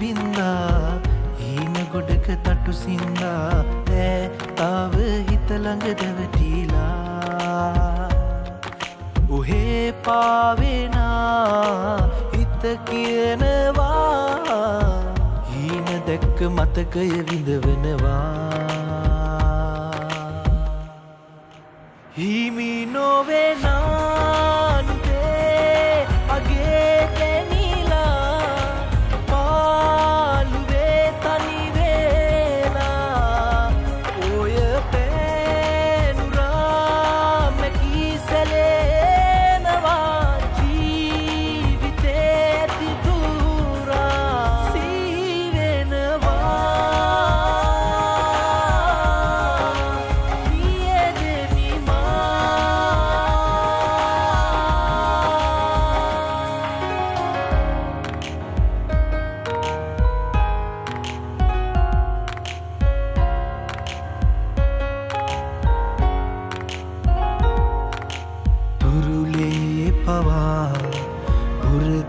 බින්දා හීන ගොඩක තටු සින්දා ඈ තාව හිතළඟ දැවටීලා උහේ පාවෙනා හිත කියනවා හීන දැක්ක මතකය විඳවනවා. හිමි නොවෙනානුදේ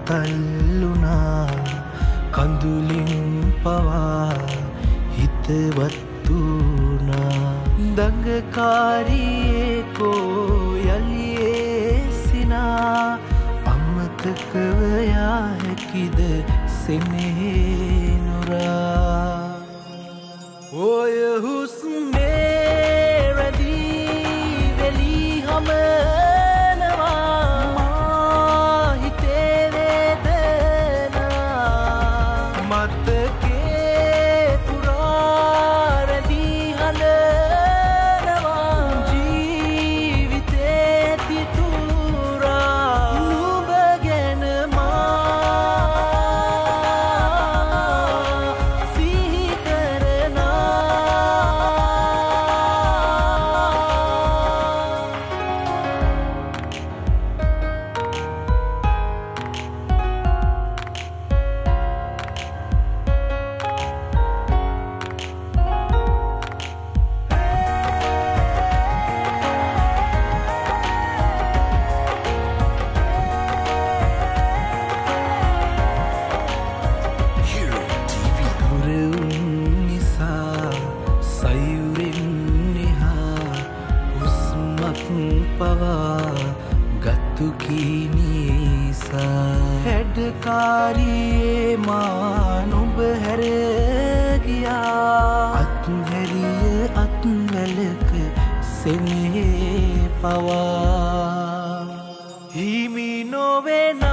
උරතල්ලුනා කඳුලින් පවා හිතවත්තුනා දඟකාරියකෝ යලියේ සිනා. අමතකවයා හැකිද සෙනෙහනුරා ඔය හුස්මේ දුකිනිසා හැඩකාරයේ මානුබ හැරගියා අත්හැරිය අත්වැලක සෙනයේ පවා. හිමි නොවෙන